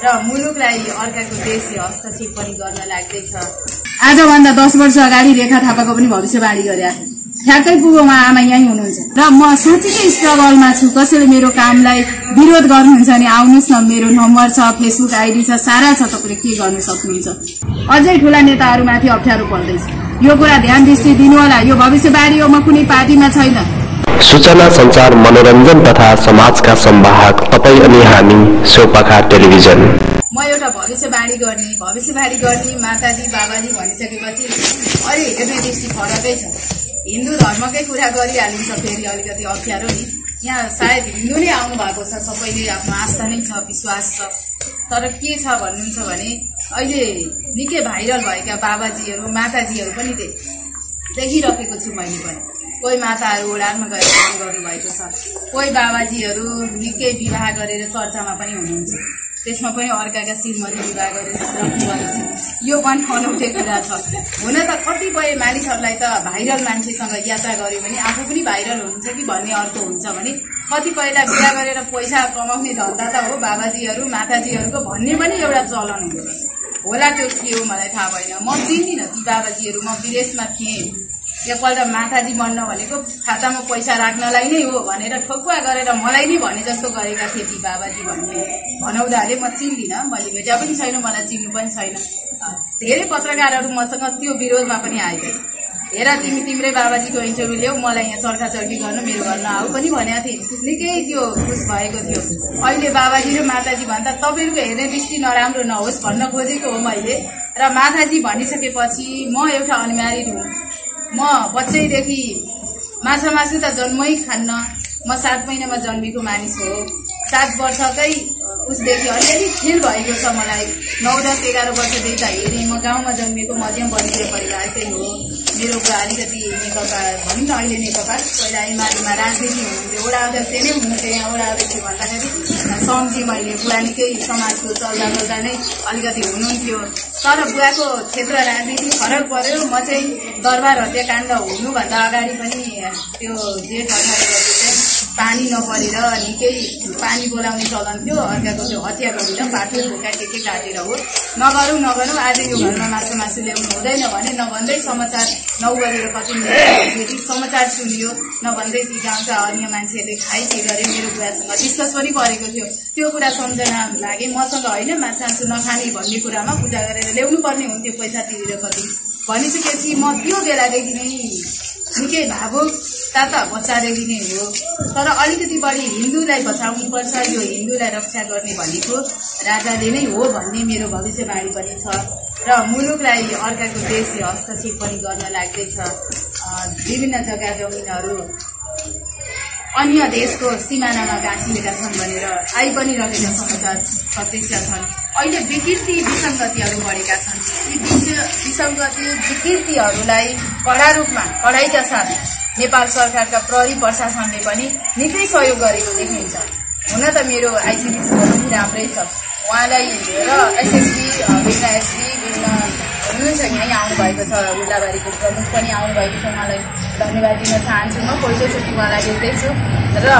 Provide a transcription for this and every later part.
र मुलुकलाई अर्काको देशले हस्तक्षेप पनि गर्न लाग्दैछ। आजभन्दा दस वर्ष अगाडि रेखा थापाको पनि भविष्यवाणी गरे। ठ्याक्कै पुगो उहाँ आमा यहीँ हुनुहुन्छ। र म साँच्चीकै स्ट्रगलमा छु। कसैले मेरो कामलाई विरोध गर्नुहुन्छ भने आउनुहोस् न। मेरो नम्बर छ फेसबुक आइडी छ सारा छ। तपाईँले के गर्नु सक्नुहुन्छ? अझै ठुला नेताहरूमाथि अप्ठ्यारो पर्दैछ। यो कुरा ध्यान दृष्टि दिनु होला यो भविष्यवाणी हो। म कुनै पार्टीमा छैन। सूचना संचार मनोरञ्जन तथा समाजका संवाहक तपाईँ अनि हामी सोपाखा टेलिभिजन। म एउटा भविष्यवाणी गर्ने भविष्यवाणी गर्ने माताजी बाबाजी भनिसकेपछि अहिले हेर्ने दृष्टि फरकै छ। हिन्दू धर्मकै कुरा गरिहालिन्छ फेरि अलिकति अप्ठ्यारो नि। यहाँ सायद हिन्दू नै आउनु भएको छ सबैले आफ्नो आस्था नै छ विश्वास छ। तर के छ भन्नुहुन्छ भने अहिले निकै भाइरल भएका बाबाजीहरू माताजीहरू पनि देखिरहेको छु मैले पनि। कोही माताहरू ओडारमा गएर काम गर्नुभएको छ। कोही बाबाजीहरू निकै विवाह गरेर चर्चामा पनि हुनुहुन्छ। त्यसमा पनि अर्काका श्रीमती विवाह गरेर राख्नुभएको छ। यो पनि अनौठे कुरा छ। हुन त कतिपय मानिसहरूलाई त भाइरल मान्छेसँग यात्रा गर्यो भने आफू पनि भाइरल हुन्छ कि भन्ने अर्थ हुन्छ भने कतिपयलाई बिहा गरेर पैसा कमाउने धन्दा त हो बाबाजीहरू माताजीहरूको भन्ने पनि एउटा चलन हुँदो रहेछ। होला त्यो के हो मलाई थाहा भएन। म चिन्दिनँ ती बाबाजीहरू। म विदेशमा थिएँ। एकपल्ट माताजी बन्न भनेको खातामा पैसा राख्नलाई नै हो भनेर ठोकुवा गरेर मलाई नै भने जस्तो गरेका थिए ती बाबाजी भन्ने भनाउँदाले म चिन्दिनँ मैले भेटा पनि छैन मलाई चिन्नु पनि छैन। धेरै पत्रकारहरू मसँग त्यो विरोधमा पनि आए हेर तिमी तिम्रै बाबाजीको इन्टरभ्यू ल्याऊ मलाई यहाँ चर्का चर्की गर्नु मेरो घरमा आऊ पनि भनेको थिएँ। निकै त्यो खुस भएको थियो। अहिले बाबाजी र माताजी भन्दा तपाईँहरूको हेर्ने दृष्टि नराम्रो नहोस् भन्न खोजेको हो मैले। र माताजी भनिसकेपछि म एउटा अनम्यारिड हुँ। म बच्चैदेखि माछा मासु त जन्मै खान्न। म सात महिनामा जन्मेको मानिस हो। सात वर्षकै उसदेखि अलिअलि खेल भएको छ मलाई। नौ दस एघार वर्षदेखि त हेरेँ म गाउँमा जन्मेको मध्यम वर्गीय परिवारकै हो। मेरो बुवा अलिकति नेकपा भनौँ न अहिले नेकपा पहिला एमालेमा राजनीति हुनुहुन्थ्यो वडा अध्यक्ष नै हुनुहुन्थ्यो यहाँ वडा अध्यक्ष भन्दाखेरि सम्झी मैले। बुवा निकै समाजको चल्दा चल्दा नै अलिकति हुनुहुन्थ्यो। तर बुवाको क्षेत्र राजनीति फरक पर्यो। म चाहिँ दरबार हत्याकाण्ड हुनुभन्दा अगाडि पनि त्यो जेठ अठार चाहिँ पानी नपरेर निकै पानी बोलाउने चलन थियो। अर्काको त्यो हत्या गरेर पाठो ढोका के के काटेर हो। नगरौँ नगरौँ आज यो घरमा मासु मासु ल्याउनु हुँदैन भने नभन्दै समाचार नौ कति फेरि समाचार सुनियो। नभन्दै ती गाउँका अन्य मान्छेहरूले खाइ के गरे मेरो बुवासँग डिस्कस पनि गरेको थियो। त्यो कुरा सम्झना लागे। मसँग होइन माछा मासु नखाने भन्ने कुरामा पूजा गरेर ल्याउनु पर्ने हुन्थ्यो पैसा तिरेर कति भनिसकेपछि म त्यो बेलादेखि नै निकै भावुक ताता बच्चादेखि नै हो। तर अलिकति बढी हिन्दूलाई बचाउनुपर्छ यो हिन्दूलाई रक्षा गर्ने भनेको राजाले नै हो भन्ने मेरो भविष्यवाणी पनि छ। र मुलुकलाई अर्काको देशले हस्तक्षेप पनि गर्न लाग्दैछ। विभिन्न जग्गा जमिनहरू अन्य देशको सिमानामा गाँसिएका छन् भनेर आइ पनि रहेका समाचार प्रत्यक्ष छन्। अहिले विकृति विसङ्गतिहरू बढेका छन्। यी विस- विसङ्गति विकृतिहरूलाई कडा रूपमा कडाइका साथ नेपाल सरकारका प्रहरी प्रशासनले पनि निकै सहयोग गरेको देखिन्छ। हुन त मेरो आइसिडिसीको पनि राम्रै छ। उहाँलाई र एसएसपी विघ्न छ उल्लाबारीको प्रमुख पनि आउनुभएको छ उहाँलाई धन्यवाद दिन चाहन्छु म। पहिलोचोटि उहाँलाई देख्दैछु र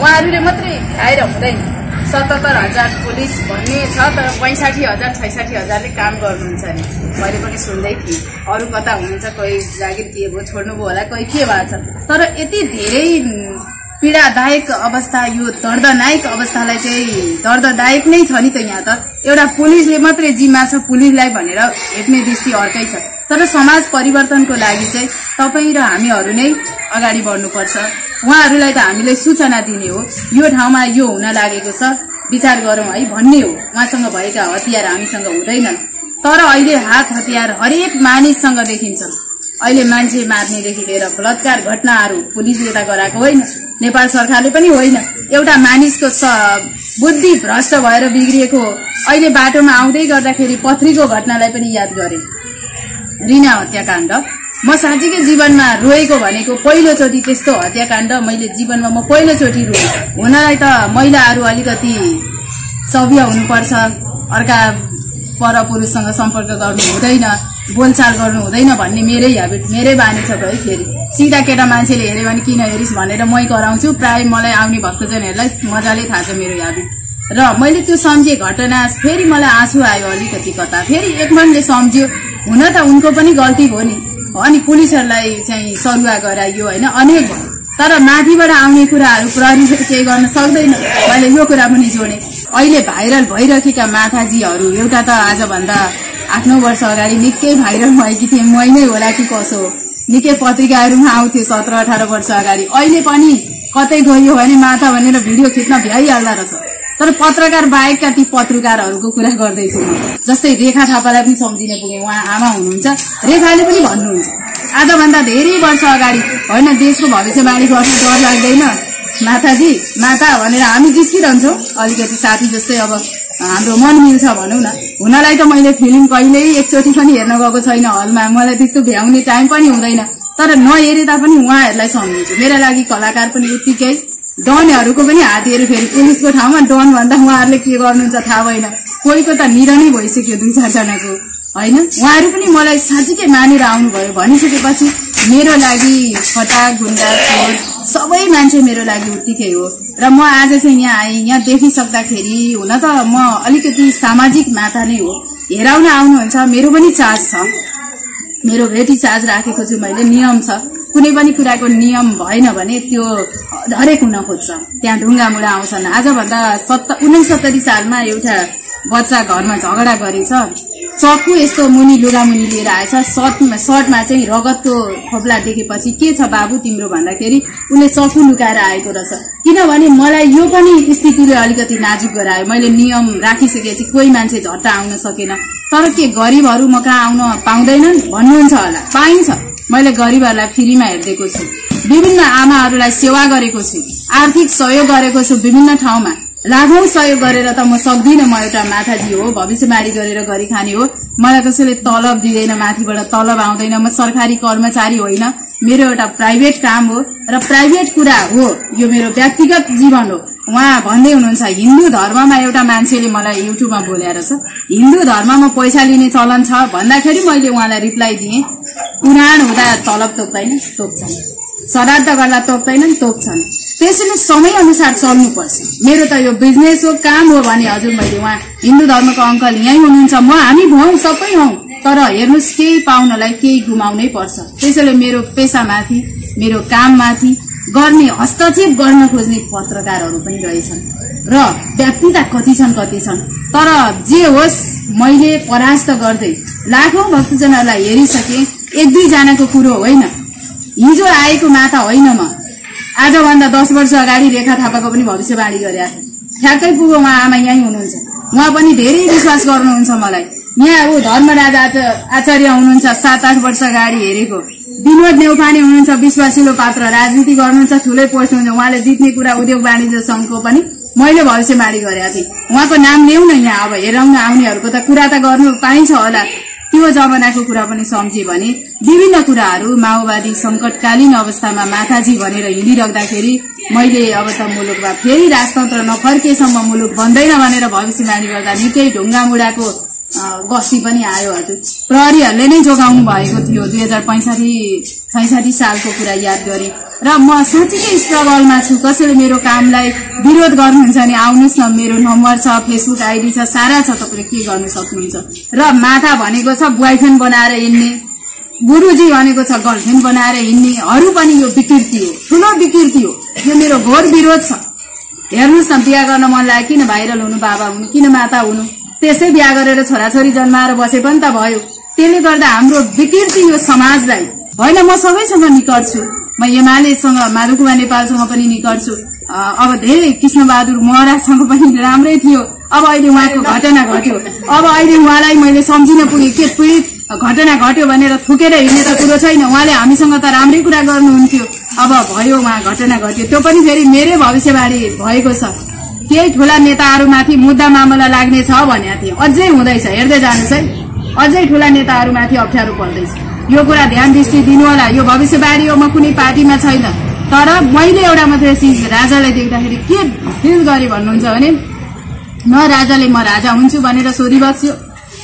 उहाँहरूले मात्रै आएर हुँदैन। सतहत्तर हजार पुलिस भन्ने छ तर पैँसाठी हजार छैसाठी हजारले काम गर्नुहुन्छ अरे मैले पनि सुन्दै थिएँ। अरू कता हुनुहुन्छ कोही जागिर के भयो छोड्नुभयो होला कोही के भएको छ। तर यति धेरै पीडादायक अवस्था यो दर्दनायक अवस्थालाई चाहिँ दर्ददायक नै छ नि त यहाँ त। एउटा पुलिसले मात्रै जिम्मा छ पुलिसलाई भनेर हेप्ने दृष्टि अर्कै छ। तर समाज परिवर्तनको लागि चाहिँ तपाईँ र हामीहरू नै अगाडि बढ्नुपर्छ। उहाँहरूलाई त हामीले सूचना दिने हो। यो ठाउँमा यो हुन लागेको छ। विचार गरौँ है भन्ने हो। उहाँसँग भएका हतियार हामीसँग हुँदैनन् तर अहिले हात हतियार हरेक मानिससँग देखिन्छ। अहिले मान्छे मार्नेदेखि लिएर बलात्कार घटनाहरू पुलिसले त गराएको होइन। नेपाल सरकारले पनि होइन। एउटा मानिसको बुद्धि भ्रष्ट भएर बिग्रिएको अहिले बाटोमा आउँदै गर्दाखेरि पथरीको घटनालाई पनि याद गरे। रिना हत्याकाण्ड म साँच्चीकै जीवनमा रोएको भनेको पहिलोचोटि त्यस्तो हत्याकाण्ड मैले जीवनमा म पहिलोचोटि रोएँ। हुनलाई त महिलाहरू अलिकति सभ्य हुनुपर्छ अर्का परपुरुषसँग सम्पर्क गर्नु हुँदैन बोलचाल गर्नु हुँदैन भन्ने मेरै हेबिट मेरै बानी छ है फेरि। सिधा केटा मान्छेले हेऱ्यो भने किन हेरिस् भनेर मै गराउँछु प्राय मलाई आउने भक्तजनहरूलाई मजाले थाहा छ मेरो हेबिट र मैले त्यो सम्झेँ घटना फेरि मलाई आँसु आयो अलिकति कता। फेरि एक मनले सम्झ्यो हुन त उनको पनि गल्ती हो नि। अनि पुलिसहरूलाई चाहिँ सरुवा गराइयो होइन? अनेक भयो। तर माथिबाट आउने कुराहरू प्रहरीले केही गर्न सक्दैन। मैले यो कुरा पनि जोडेँ। अहिले भाइरल भइरहेका माथाजीहरू एउटा त आजभन्दा आठ नौ वर्ष अगाडि निकै भाइरल भएकी थिएँ। मै नै होला कि कसो? निकै पत्रिकाहरूमा आउँथ्यो सत्र अठार वर्ष अगाडि। अहिले पनि कतै गयो भने माथा भनेर भिडियो खिच्न भ्याइहाल्दो रहेछ। तर पत्रकार बाहेकका ती पत्रकारहरूको कुरा गर्दैछु जस्तै रेखा थापालाई पनि सम्झिन पुगेँ उहाँ आमा हुनुहुन्छ रेखाले पनि भन्नुहुन्छ। आजभन्दा धेरै वर्ष अगाडि होइन देशको भविष्यवाणी गर्न डर लाग्दैन माताजी माता भनेर हामी जिस्किरहन्छौँ। अलिकति साथी जस्तै अब हाम्रो मन मिल्छ भनौँ न। हुनलाई त मैले फिल्म कहिल्यै एकचोटि पनि हेर्न गएको छैन हलमा। मलाई त्यस्तो भ्याउने टाइम पनि हुँदैन। तर नहेरे तापनि उहाँहरूलाई सम्झिन्छु। मेरो लागि कलाकार पनि उत्तिकै डनहरूको पनि हातीहरू फेरि पुलिसको ठाउँमा डन भन्दा उहाँहरूले के गर्नुहुन्छ थाहा भएन। कोहीको त निधनै भइसक्यो दुई चारजनाको। होइन? उहाँहरू पनि मलाई साँच्चीकै मानेर आउनुभयो। भनिसकेपछि मेरो लागि फटा गुन्डा चोर सबै मान्छे मेरो लागि उत्तिकै हो। र म आज चाहिँ यहाँ आएँ। यहाँ देखिसक्दाखेरि हुन त म अलिकति सामाजिक माता नै हो। हेराउन आउनुहुन्छ। मेरो पनि चार्ज छ। मेरो भेटी चार्ज राखेको छु। मैले नियम छ। कुनै पनि कुराको नियम भएन भने त्यो हरेक हुन खोज्छ। त्यहाँ ढुङ्गा मुढा आउँछन्। आजभन्दा सत्त उन्नाइस सत्तरी सालमा एउटा बच्चा घरमा झगडा गरेछ। चक्कु यस्तो मुनि लुगा मुनि लिएर आएछ। सर्टमा सर्टमा चाहिँ रगतको खोप्ला देखेपछि के छ बाबु तिम्रो? भन्दाखेरि उसले चक्कु लुकाएर आएको रहेछ। किनभने मलाई यो पनि स्थितिले अलिकति नाजुक गरायो। मैले नियम राखिसकेपछि कोही मान्छे झट्ट आउन सकेन। तर के गरिबहरू म कहाँ आउन पाउँदैनन्? भन्नुहुन्छ होला। पाइन्छ। मैले गरिबहरूलाई फ्रीमा हेरिदिएको छु। विभिन्न आमाहरूलाई सेवा गरेको छु। आर्थिक सहयोग गरेको छु विभिन्न ठाउँमा। लाखौं सहयोग गरेर त म सक्दिनँ म एउटा माथाजी हो भविष्यवाणी गरेर गरी खाने हो। मलाई कसैले तलब दिँदैन माथिबाट तलब आउँदैन। म सरकारी कर्मचारी होइन मेरो एउटा प्राइभेट काम हो र प्राइभेट कुरा हो यो मेरो व्यक्तिगत जीवन हो। उहाँ भन्दै हुनुहुन्छ हिन्दू धर्ममा एउटा मान्छेले मलाई युट्युबमा बोलेर छ हिन्दू धर्ममा पैसा लिने चलन छ? भन्दाखेरि मैले उहाँलाई रिप्लाई दिएँ पुराण हुँदा तलब तोक्दैन तोक्छन्। श्राद्ध गर्दा तोक्दैनन् तोक्छन्। त्यसैले समय अनुसार चल्नुपर्छ। मेरो त यो बिजनेस हो काम हो भने हजुर मैले उहाँ हिन्दू धर्मको अङ्कल यहीँ हुनुहुन्छ म हामी भयौँ सबै हौ। तर हेर्नुहोस् केही पाउनलाई केही गुमाउनै पर्छ। त्यसैले मेरो पेसामाथि मेरो काममाथि गर्ने हस्तक्षेप गर्न खोज्ने पत्रकारहरू पनि रहेछन्। र व्यक्तिता कति छन् कति छन्। तर जे होस् मैले परास्त गर्दै लाखौं भक्तजनहरूलाई हेरिसकेँ एक दुईजनाको कुरो होइन। हिजो आएको माता होइन म। आजभन्दा दस वर्ष अगाडि रेखा थापाको पनि भविष्यवाणी गरे ठ्याक्कै पुगो उहाँ आमा यहीँ हुनुहुन्छ। उहाँ पनि धेरै विश्वास गर्नुहुन्छ मलाई। यहाँ ऊ धर्मराज आच- आचार्य हुनुहुन्छ सात आठ वर्ष अगाडि हेरेको। विनोद नेउपाने हुनुहुन्छ विश्वासिलो पात्र राजनीति गर्नुहुन्छ ठुलै पोस्ट हुन्छ उहाँले जित्ने कुरा उद्योग वाणिज्य संघको पनि मैले भविष्यवाणी गरेका थिएँ। उहाँको नाम ल्याउँ न यहाँ अब हेरौँ न आउनेहरूको त कुरा त गर्नु पाइन्छ होला। त्यो जमानाको कुरा पनि सम्झे भने विभिन्न कुराहरू माओवादी संकटकालीन अवस्थामा माथाजी भनेर हिँडिराख्दाखेरि मैले अब त मुलुकमा फेरि राजतन्त्र नफर्केसम्म मुलुक बन्दैन भनेर भविष्यवाणी गर्दा निकै ढुङ्गा मुढाको गस्ती पनि आयो हजुर। प्रहरीहरूले नै जोगाउनु भएको थियो। दुई हजार पैँसाठी छैसाठी सालको कुरा याद गरे। र म साँच्चीकै स्ट्रगलमा छु। कसैले मेरो कामलाई विरोध गर्नुहुन्छ भने आउनुहोस् न मेरो नम्बर छ फेसबुक आइडी छ सारा छ तपाईँले के गर्नु सक्नुहुन्छ? र माथा भनेको छ बोयफ्रेन्ड बनाएर हिँड्ने। गुरुजी भनेको छ गर्लफ्रेन्ड बनाएर हिँड्नेहरू पनि यो विकृति हो। ठुलो विकृति हो। यो मेरो घोर विरोध छ। हेर्नुहोस् न बिहा गर्न मन लाग्यो। किन भाइरल हुनु बाबा हुनु किन माता हुनु? त्यसै बिहा गरेर छोराछोरी जन्माएर बसे पनि त भयो। त्यसले गर्दा हाम्रो विकृति यो समाजलाई होइन म सबैसँग निकट छु म एमालेसँग माधुकुमा नेपालसँग पनि निकट अब धेरै कृष्णबहादुर महराजसँग पनि राम्रै थियो। अब अहिले उहाँको घटना घट्यो। अब अहिले उहाँलाई मैले सम्झिन पुगेँ के पीडित घटना घट्यो भनेर थुकेर हिँड्ने त कुरो छैन। उहाँले हामीसँग त राम्रै कुरा गर्नुहुन्थ्यो। अब भयो उहाँ घटना घट्यो। त्यो पनि फेरि मेरै भविष्यवाणी भएको छ। केही ठुला नेताहरूमाथि मुद्दा मामला लाग्ने छ भनेको थिएँ। अझै हुँदैछ। हेर्दै जानुहोस् है। अझै ठुला नेताहरूमाथि अप्ठ्यारो पर्दैछ। यो कुरा ध्यान दृष्टि दिनु होला यो भविष्यवाणी हो म कुनै पार्टीमा छैन। तर मैले एउटा मात्रै चिज राजालाई देख्दाखेरि के फिल गरेँ भन्नुहुन्छ भने न राजाले म राजा हुन्छु भनेर सोधिबक्स्यो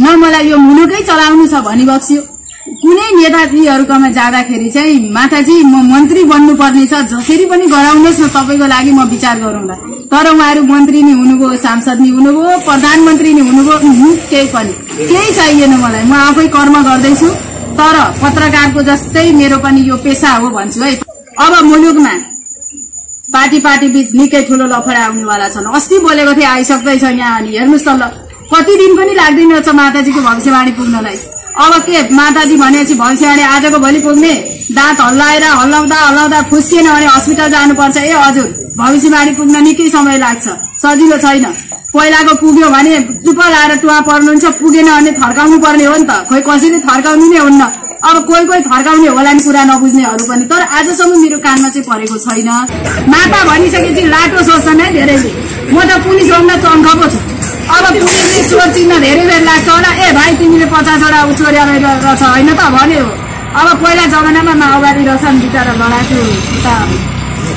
न मलाई यो मुलुकै चलाउनु छ भनी बक्स्यो। कुनै नेताजीहरूकोमा जाँदाखेरि चाहिँ माताजी म मन्त्री बन्नुपर्ने छ जसरी पनि गराउनुहोस् न तपाईँको लागि म विचार गरौँला। तर उहाँहरू मन्त्री नि हुनुभयो सांसद नि हुनुभयो प्रधानमन्त्री नि हुनुभयो केही पनि। केही चाहिएन मलाई। म आफै कर्म गर्दैछु। तर पत्रकारको जस्तै मेरो पनि यो पेसा हो भन्छु है। अब मुलुकमा पार्टी पार्टी बीच निकै ठुलो लफडा आउनेवाला छन्। अस्ति बोलेको थिएँ आइसक्दैछ यहाँ अनि हेर्नुहोस् त ल। कति दिन पनि लाग्दैन रहेछ माताजीको भविष्यवाणी पुग्नलाई। अब के? माताजी भनेपछि भविष्यवाणी आजको भोलि पुग्ने। दाँत हल्लाएर हल्लाउँदा हल्लाउँदा फुस्किएन भने हस्पिटल जानुपर्छ। ए हजुर भविष्यवाणी पुग्न निकै समय लाग्छ। सजिलो छैन। पहिलाको पुग्यो भने चुप लाएर टुवा पर्नुहुन्छ पुगेन भने थर्काउनु पर्ने हो नि त। खोइ कसैले थर्काउनु नै हुन्न। अब कोही कोही थर्काउने होला नि कुरा नबुझ्नेहरू पनि। तर आजसम्म मेरो कानमा चाहिँ परेको छैन। माता भनिसकेपछि लाटो सोच्छन् है धेरैले म त पुलिस चङ्ख पो छु। अब पुलिसले चोर चिन्न धेरै बेर लाग्छ होला। ए भाइ तिमीले पचासवटा चोर्या रहेछ होइन त? भन्यो। अब पहिला जमानामा माओवादी रहेछन् बिचरा उता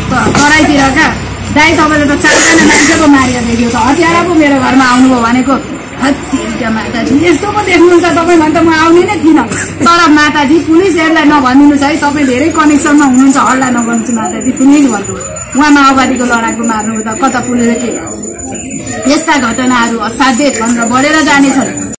त- तराईतिरका दाइ तपाईँले त चारजना मान्छे पो मारेर देख्यो त। हतियारा पो मेरो घरमा आउनुभयो भनेको हत्या माताजी। यस्तो पो देख्नुहुन्छ तपाईँ भने त म आउने नै थिइनँ। तर माताजी पुलिसहरूलाई नभनिदिनुहोस् है। तपाईँ धेरै कनेक्सनमा हुनुहुन्छ। हल्ला नगर्नुहोस् माताजी प्लिज भन्नु। उहाँ माओवादीको लडाकु मार्नु त कता पुलिसले यस्ता घटनाहरू असाध्यै छन् र बढेर जानेछन्।